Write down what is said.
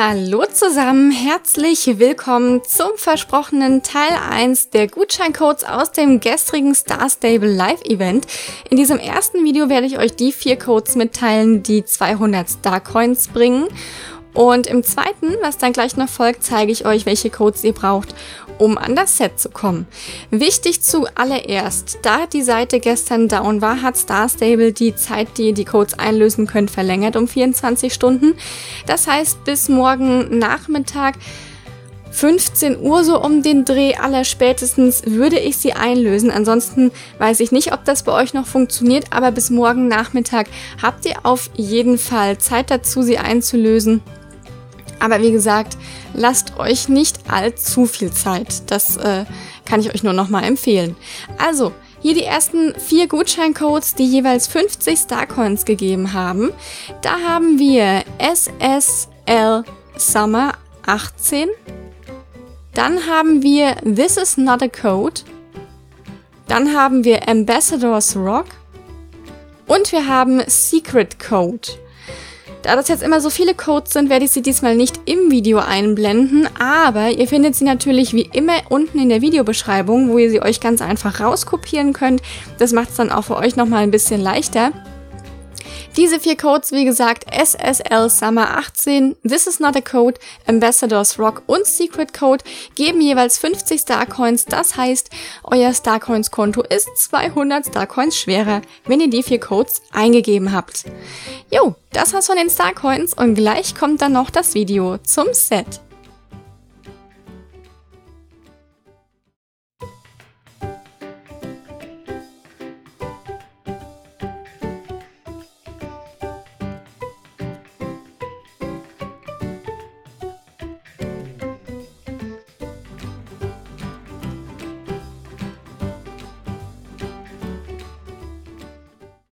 Hallo zusammen, herzlich willkommen zum versprochenen Teil 1 der Gutscheincodes aus dem gestrigen Star Stable Live Event. In diesem ersten Video werde ich euch die vier Codes mitteilen, die 200 Star Coins bringen. Und im zweiten, was dann gleich noch folgt, zeige ich euch, welche Codes ihr braucht, um an das Set zu kommen. Wichtig zuallererst, da die Seite gestern down war, hat Star Stable die Zeit, die ihr die Codes einlösen könnt, verlängert um 24 Stunden. Das heißt, bis morgen Nachmittag 15 Uhr so um den Dreh aller spätestens würde ich sie einlösen. Ansonsten weiß ich nicht, ob das bei euch noch funktioniert, aber bis morgen Nachmittag habt ihr auf jeden Fall Zeit dazu, sie einzulösen. Aber wie gesagt, lasst euch nicht allzu viel Zeit. Das äh, kann ich euch nur nochmal empfehlen. Also, hier die ersten vier Gutscheincodes, die jeweils 50 Starcoins gegeben haben. Da haben wir SSL Summer 18. Dann haben wir This is not a Code. Dann haben wir Ambassadors Rock. Und wir haben Secret Code. Da das jetzt immer so viele Codes sind, werde ich sie diesmal nicht im Video einblenden, aber ihr findet sie natürlich wie immer unten in der Videobeschreibung, wo ihr sie euch ganz einfach rauskopieren könnt. Das macht es dann auch für euch nochmal ein bisschen leichter. Diese vier Codes, wie gesagt, SSL Summer 18, This is not a Code, Ambassadors Rock und Secret Code geben jeweils 50 Starcoins. Das heißt, euer Starcoins Konto ist 200 Starcoins schwerer, wenn ihr die vier Codes eingegeben habt. Jo, das war's von den Starcoins und gleich kommt dann noch das Video zum Set.